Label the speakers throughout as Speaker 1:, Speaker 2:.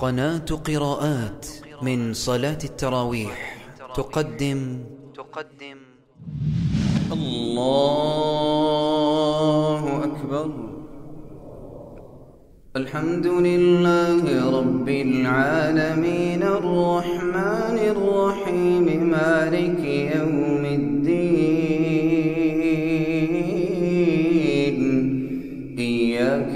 Speaker 1: قناة قراءات من صلاة التراويح تقدم تقدم
Speaker 2: الله أكبر. الحمد لله رب العالمين الرحمن الرحيم مالك يوم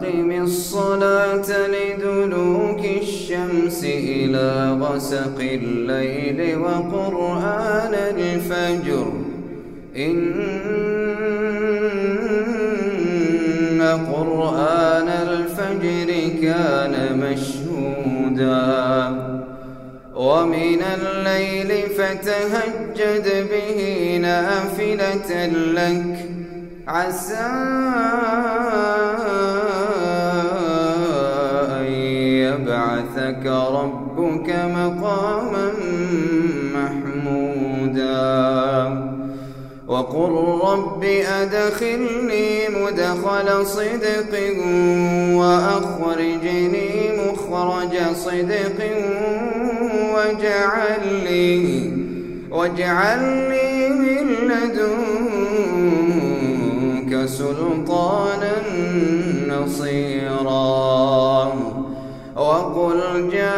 Speaker 2: أقم الصلاة لدلوك الشمس إلى غسق الليل وقرآن الفجر. إن قرآن الفجر كان مشهودا. ومن الليل فتهجد به نافلة لك. عسى يبعثك ربك مقاما محمودا. وقل رب أدخلني مدخل صدق وأخرجني مخرج صدق واجعل لي واجعل لي من لدنك سلطانا. وقل جاء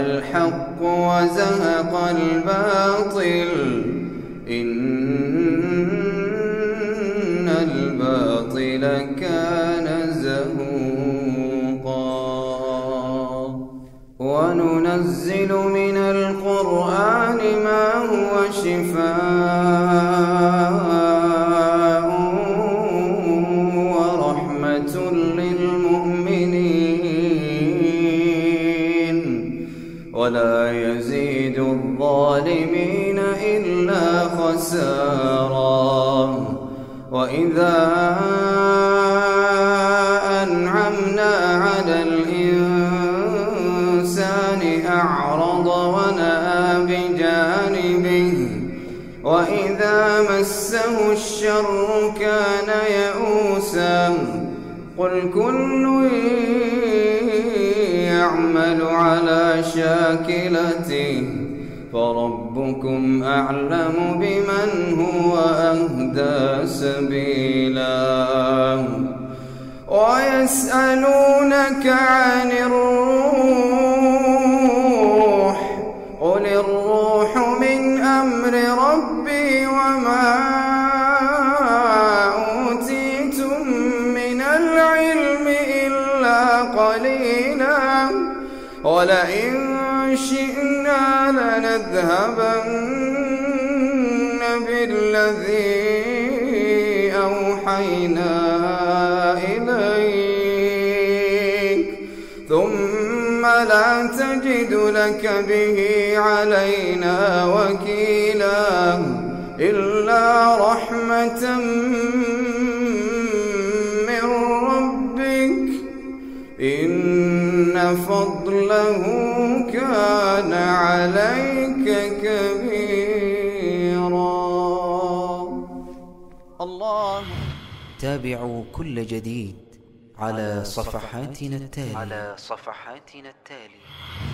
Speaker 2: الحق وزهق الباطل. إن الباطل كان زهوقا. وننزل من القرآن ما هو شفاء. ولا يزيد الظالمين إلا خسارا. وإذا أنعمنا على الإنسان أعرض ونأى بجانبه وإذا مسه الشر كان يئوسا قل كل يعمل على شاكلته فربكم أعلم بمن هو أهدى سبيلا. ويسألونك عن الروح قل الروح من أمر ربي وما ولئن شئنا لنذهبن بالذي أوحينا إليك. ثم لا تجد لك به علينا وكيلا إلا رحمة من فضله كان عليك كبيرا. الله.
Speaker 1: تابعوا كل جديد على صفحاتنا التالية.
Speaker 3: على صفحاتنا التالية.